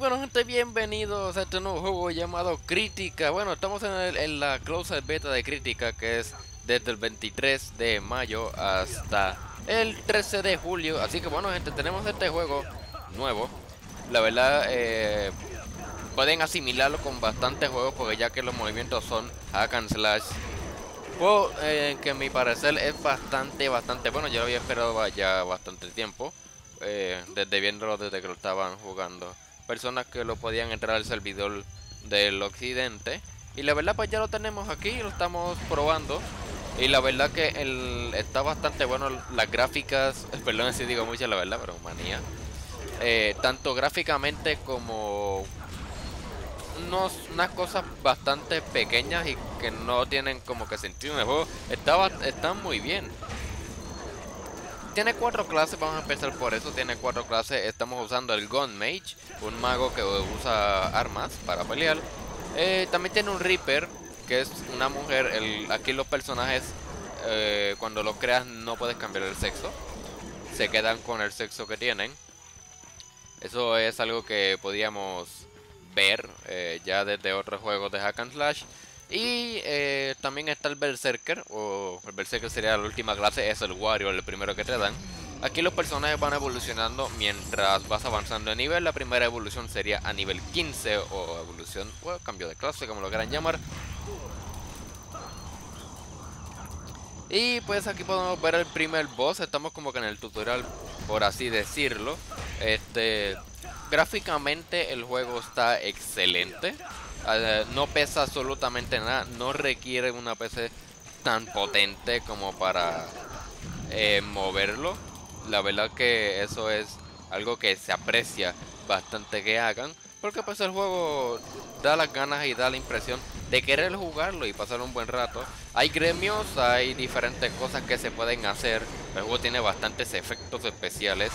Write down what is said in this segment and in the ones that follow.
bueno gente, bienvenidos a este nuevo juego llamado Crítica. Bueno, estamos en, en la closed beta de Crítica que es desde el 23 de mayo hasta el 13 de julio. Así que bueno gente, tenemos este juego nuevo. La verdad, eh, pueden asimilarlo con bastantes juegos porque ya que los movimientos son hack and slash. Juego eh, que a mi parecer es bastante, bastante bueno. Yo lo había esperado ya bastante tiempo. Eh, desde viéndolo desde que lo estaban jugando. Personas que lo podían entrar al servidor del occidente. Y la verdad pues ya lo tenemos aquí, lo estamos probando. Y la verdad que el, está bastante bueno las gráficas, perdón si digo mucho la verdad, pero manía. Eh, tanto gráficamente como unos, unas cosas bastante pequeñas y que no tienen como que sentido en el juego. Están muy bien. Tiene cuatro clases, vamos a empezar por eso. Tiene cuatro clases. Estamos usando el Gun Mage, un mago que usa armas para pelear. Eh, también tiene un Reaper, que es una mujer. Aquí los personajes, eh, cuando los creas, no puedes cambiar el sexo. Se quedan con el sexo que tienen. Eso es algo que podíamos ver eh, ya desde otros juegos de Hack and Slash. Y también está el Berserker, o el Berserker sería la última clase, es el Warrior, el primero que te dan. Aquí los personajes van evolucionando mientras vas avanzando de nivel. La primera evolución sería a nivel 15 o evolución, o cambio de clase, como lo quieran llamar. Y pues aquí podemos ver el primer boss, estamos como que en el tutorial, por así decirlo. Este, gráficamente el juego está excelente. Uh, no pesa absolutamente nada, no requiere una PC tan potente como para eh, moverlo. La verdad que eso es algo que se aprecia bastante que hagan. Porque pues el juego da las ganas y da la impresión de querer jugarlo y pasar un buen rato. Hay gremios, hay diferentes cosas que se pueden hacer. El juego tiene bastantes efectos especiales.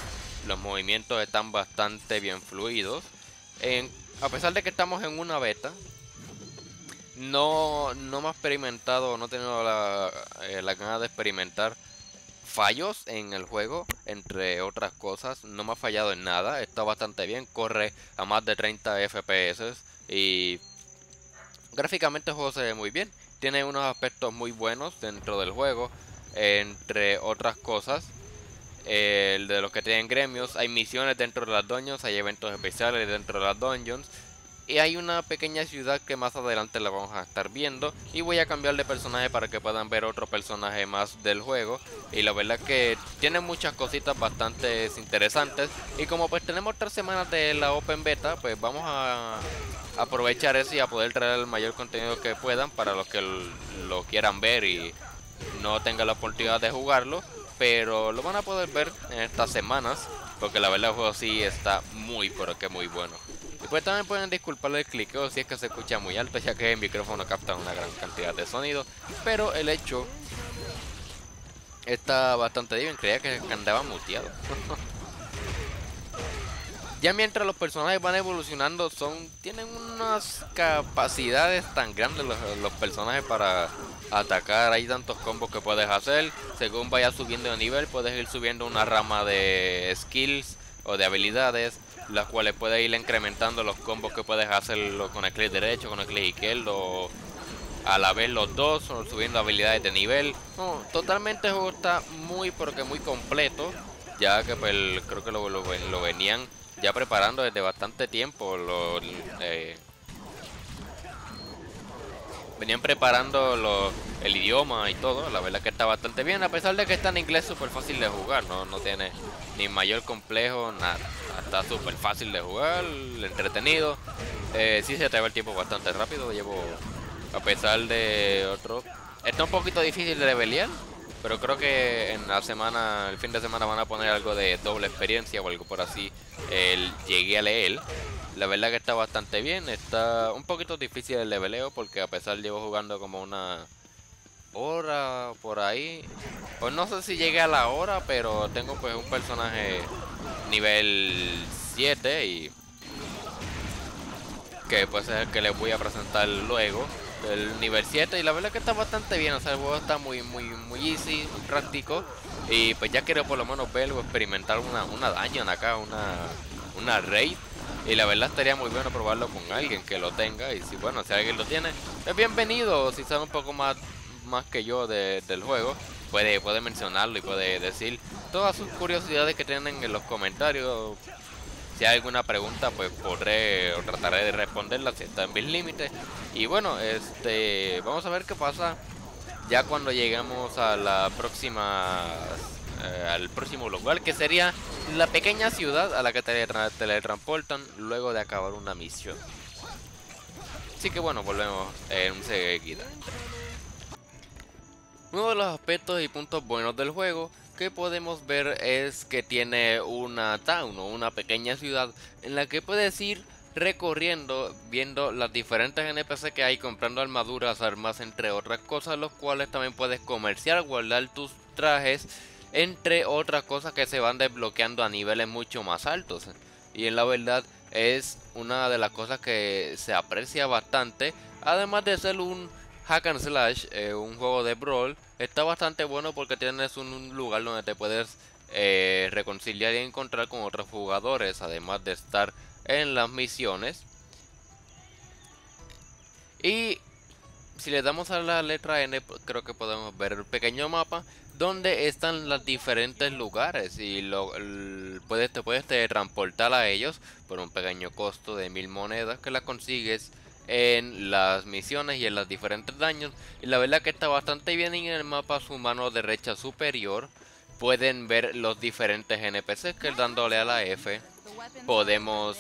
Los movimientos están bastante bien fluidos. A pesar de que estamos en una beta, no, no me ha experimentado, no he tenido la, eh, la ganas de experimentar fallos en el juego, entre otras cosas. No me ha fallado en nada, está bastante bien, corre a más de 30 FPS y gráficamente el juego se ve muy bien. Tiene unos aspectos muy buenos dentro del juego, entre otras cosas. El de los que tienen gremios, hay misiones dentro de las dungeons, hay eventos especiales dentro de las dungeons. Y hay una pequeña ciudad que más adelante la vamos a estar viendo. Y voy a cambiar de personaje para que puedan ver otro personaje más del juego. Y la verdad que tiene muchas cositas bastante interesantes. Y como pues tenemos tres semanas de la Open Beta, pues vamos a aprovechar eso y a poder traer el mayor contenido que puedan para los que lo quieran ver y no tengan la oportunidad de jugarlo pero lo van a poder ver en estas semanas, porque la verdad el juego sí está muy, pero que muy bueno. Y pues también pueden disculpar el cliqueo si es que se escucha muy alto, ya que el micrófono capta una gran cantidad de sonido, pero el hecho está bastante bien, creía que andaba muteado. ya mientras los personajes van evolucionando, son tienen unas capacidades tan grandes los, los personajes para atacar. Hay tantos combos que puedes hacer. Según vayas subiendo de nivel, puedes ir subiendo una rama de skills o de habilidades, las cuales puedes ir incrementando los combos que puedes hacer con el clic derecho, con el clic izquierdo, a la vez los dos, o subiendo habilidades de nivel. totalmente el juego está muy, porque muy completo, ya que pues, creo que lo, lo, venían ya preparando desde bastante tiempo. Lo, eh, venían preparando el idioma y todo, la verdad que está bastante bien, a pesar de que está en inglés súper fácil de jugar, no, no tiene ni mayor complejo, nada, está súper fácil de jugar, entretenido, eh, sí se te el tiempo bastante rápido, llevo, a pesar de otro, está un poquito difícil de levelear, pero creo que en la semana, el fin de semana van a poner algo de doble experiencia o algo por así, el, llegué a leer, la verdad que está bastante bien. Está un poquito difícil el leveleo porque a pesar llevo jugando como una hora por ahí. Pues no sé si llegué a la hora, pero tengo pues un personaje nivel 7 y que pues es el que les voy a presentar luego. El nivel 7 y la verdad que está bastante bien, o sea el juego está muy muy muy easy, muy práctico y pues ya quiero por lo menos verlo, experimentar una, una dungeon acá, una, una raid Y la verdad estaría muy bueno probarlo con alguien que lo tenga. Y si bueno, si alguien lo tiene, es bienvenido. Si sabe un poco más, más que yo del juego, puede, puede mencionarlo y puede decir todas sus curiosidades que tienen en los comentarios. Si hay alguna pregunta, pues podré o trataré de responderla si está en mis límites. Y bueno, este vamos a ver qué pasa ya cuando lleguemos a la próxima eh, al próximo lugar que sería la pequeña ciudad a la que te teletransportan luego de acabar una misión. Así que bueno, volvemos en seguida. Uno de los aspectos y puntos buenos del juego que podemos ver es que tiene una town o una pequeña ciudad en la que puedes ir recorriendo, viendo las diferentes NPC que hay, comprando armaduras, armas, entre otras cosas, los cuales también puedes comerciar, guardar tus trajes, entre otras cosas que se van desbloqueando a niveles mucho más altos. Y en la verdad es una de las cosas que se aprecia bastante, además de ser un hack and slash, eh, un juego de brawl, está bastante bueno porque tienes un, lugar donde te puedes eh, reconciliar y encontrar con otros jugadores, además de estar en las misiones. Y si le damos a la letra N, creo que podemos ver el pequeño mapa donde están los diferentes lugares y lo, puedes, te puedes transportar a ellos por un pequeño costo de mil monedas que la consigues en las misiones y en los diferentes daños. Y la verdad que está bastante bien en el mapa su mano derecha superior. Pueden ver los diferentes NPCs que dándole a la F podemos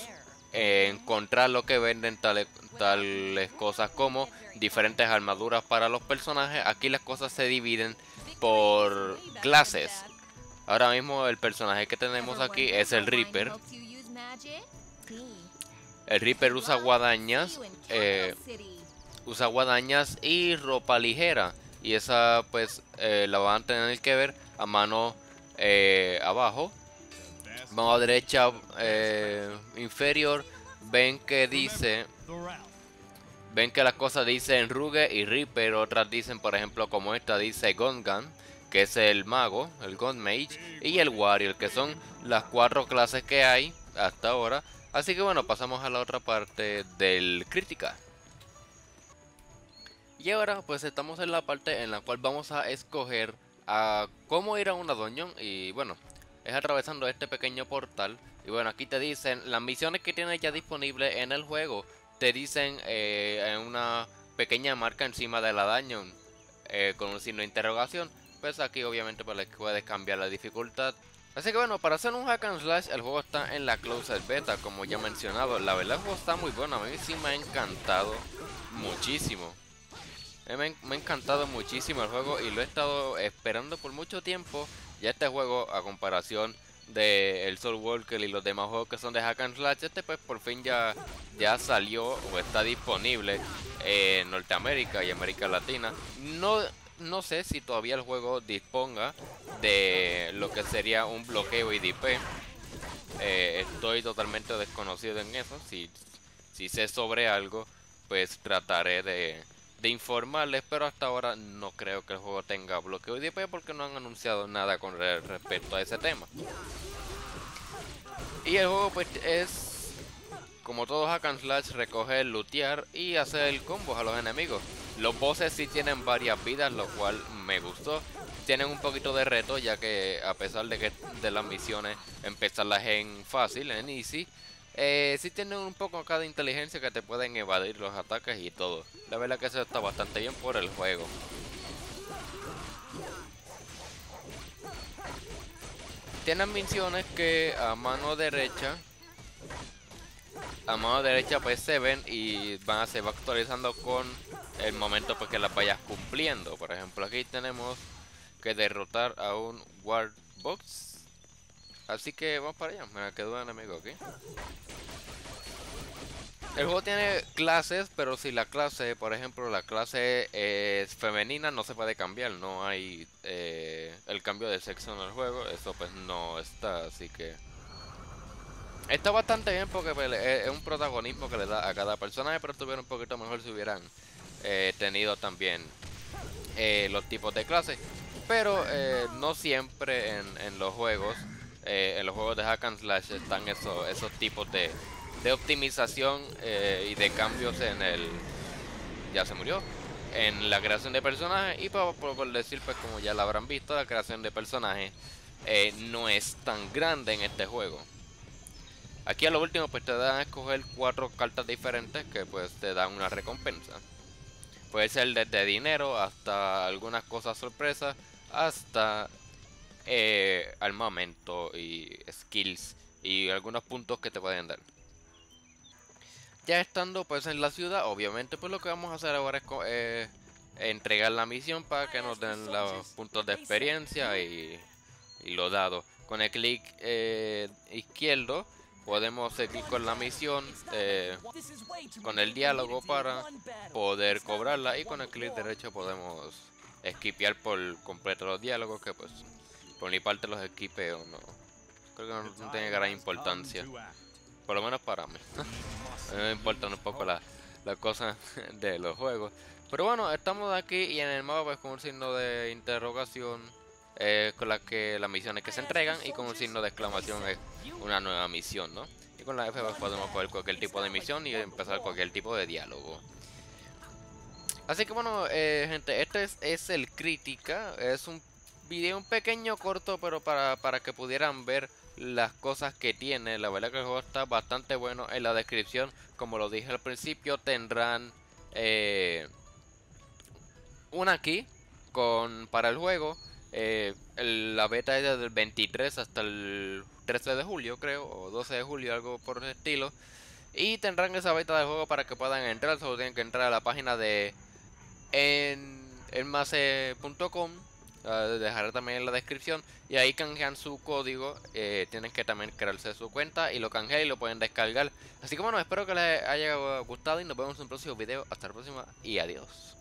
eh, encontrar lo que venden tales, tales cosas como diferentes armaduras para los personajes. Aquí las cosas se dividen por clases. Ahora mismo el personaje que tenemos aquí es el Reaper. El Reaper usa guadañas, eh, usa guadañas y ropa ligera. Y esa pues eh, la van a tener que ver a mano eh, abajo. A derecha inferior. Ven que dice... Ven que las cosas dicen Ruge y Reaper. Otras dicen, por ejemplo, como esta dice Gungan. Que es el mago, el Gun Mage. Y el Warrior, que son las cuatro clases que hay hasta ahora Así que bueno, pasamos a la otra parte del crítica. Y ahora pues estamos en la parte en la cual vamos a escoger a cómo ir a una dungeon y bueno, es atravesando este pequeño portal. Y bueno, aquí te dicen las misiones que tienes ya disponibles en el juego. Te dicen eh, en una pequeña marca encima de la dungeon eh, con un signo de interrogación. Pues aquí obviamente pues, puedes cambiar la dificultad Así que bueno, para hacer un hack and slash, el juego está en la closed beta, como ya mencionado. La verdad el juego está muy bueno, a mí sí me ha encantado muchísimo. Me, ha encantado muchísimo el juego y lo he estado esperando por mucho tiempo. Ya este juego, a comparación de el Soul Walker y los demás juegos que son de hack and slash, este pues por fin ya, ya salió o está disponible en Norteamérica y América Latina. No no sé si todavía el juego disponga de lo que sería un bloqueo IDP. Eh, estoy totalmente desconocido en eso. Si, si sé sobre algo, pues trataré de, de informarles. Pero hasta ahora no creo que el juego tenga bloqueo IDP porque no han anunciado nada con respecto a ese tema. Y el juego pues es como todo hack and slash, recoger, lootear y hacer el combo a los enemigos. Los bosses sí tienen varias vidas, lo cual me gustó. Tienen un poquito de reto, ya que a pesar de que de las misiones empezarlas en fácil, en easy, eh, sí tienen un poco acá de inteligencia que te pueden evadir los ataques y todo. La verdad que eso está bastante bien por el juego. Tienen misiones que a mano derecha a mano derecha pues se ven y van a se va actualizando con el momento pues que las vayas cumpliendo. Por ejemplo aquí tenemos que derrotar a un Warbox. Así que vamos para allá, me quedó un enemigo aquí. El juego tiene clases, pero si la clase, por ejemplo, la clase es femenina, no se puede cambiar. No hay eh, el cambio de sexo en el juego, eso pues no está, así que Está bastante bien porque pues, es un protagonismo que le da a cada personaje, pero estuviera un poquito mejor si hubieran eh, tenido también eh, los tipos de clases. Pero eh, no siempre en, los juegos, en los juegos de Hack and Slash están esos, esos tipos de, de optimización eh, y de cambios en el... Ya se murió. En la creación de personajes y por, por decir, pues como ya lo habrán visto, la creación de personajes eh, no es tan grande en este juego. Aquí a lo último pues te dan a escoger cuatro cartas diferentes que pues te dan una recompensa. Puede ser desde dinero hasta algunas cosas sorpresas hasta eh, armamento y skills y algunos puntos que te pueden dar. Ya estando pues en la ciudad, obviamente pues lo que vamos a hacer ahora es eh, entregar la misión para que nos den los puntos de experiencia y, y lo dado. Con el clic eh, izquierdo podemos seguir con la misión con el diálogo para poder cobrarla y con el clic derecho podemos esquipear por completo los diálogos que pues por mi parte los esquipeo no creo que no, tiene gran importancia por lo menos para mí me importan un poco las la cosas de los juegos pero bueno estamos aquí y en el mapa pues con un signo de interrogación eh, con la que las misiones que se entregan y con un signo de exclamación es una nueva misión, ¿no? Y con la F pues, podemos coger cualquier tipo de misión y empezar cualquier tipo de diálogo. Así que bueno, eh, gente, este es, es, el crítica, es un video un pequeño corto, pero para, para que pudieran ver las cosas que tiene. La verdad que el juego está bastante bueno. En la descripción, como lo dije al principio, tendrán eh, una key con, para el juego eh, la beta es desde el 23 hasta el 13 de julio, creo, o 12 de julio, algo por el estilo. Y tendrán esa beta de juego para que puedan entrar. Solo tienen que entrar a la página de en enmase.com. dejaré también en la descripción. Y ahí canjean su código. Eh, tienen que también crearse su cuenta y lo canjean y lo pueden descargar. Así que bueno, espero que les haya gustado y nos vemos en un próximo video. Hasta la próxima y adiós.